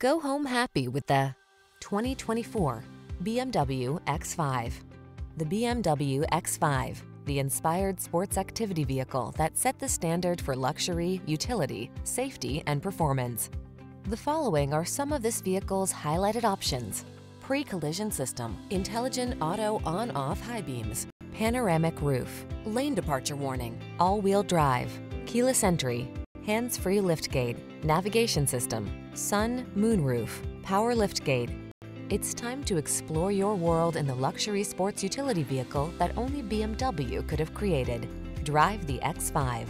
Go home happy with the 2024 BMW X5. The BMW X5, the inspired sports activity vehicle that set the standard for luxury, utility, safety, and performance. The following are some of this vehicle's highlighted options. Pre-collision system, intelligent auto on-off high beams, panoramic roof, lane departure warning, all-wheel drive, keyless entry, hands-free liftgate, navigation system, sun, moonroof, power liftgate. It's time to explore your world in the luxury sports utility vehicle that only BMW could have created. Drive the X5.